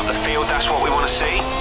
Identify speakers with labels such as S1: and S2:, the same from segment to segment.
S1: up the field. That's what we want to see.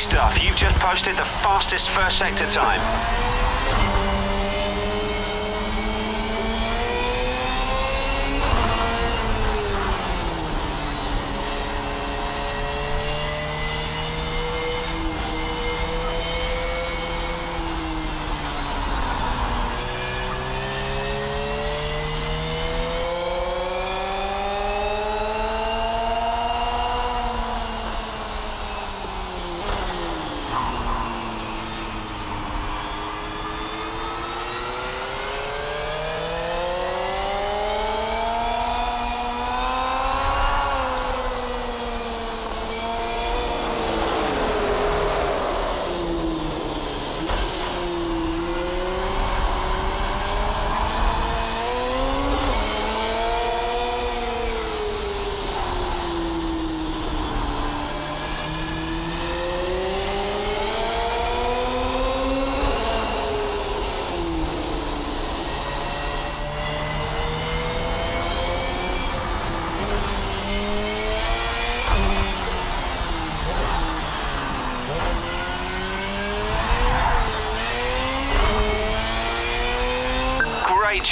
S1: Stuff. You've just posted the fastest first sector time.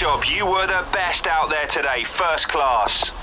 S1: You were the best out there today. First class.